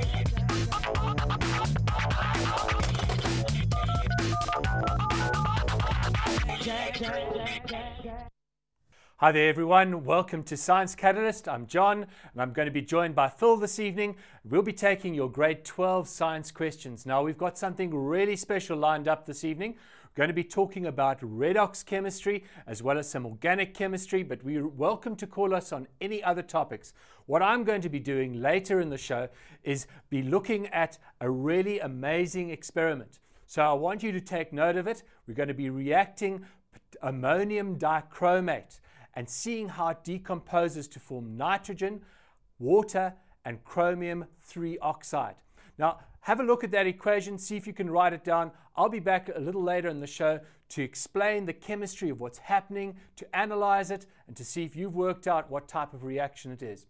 Yeah. Hi there, everyone. Welcome to Science Catalyst. I'm John, and I'm going to be joined by Phil this evening. We'll be taking your grade 12 science questions. Now, we've got something really special lined up this evening. We're going to be talking about redox chemistry as well as some organic chemistry, but we're welcome to call us on any other topics. What I'm going to be doing later in the show is be looking at a really amazing experiment. So I want you to take note of it. We're going to be reacting ammonium dichromate and seeing how it decomposes to form nitrogen, water, and chromium 3 oxide. Now, have a look at that equation, see if you can write it down. I'll be back a little later in the show to explain the chemistry of what's happening, to analyze it, and to see if you've worked out what type of reaction it is.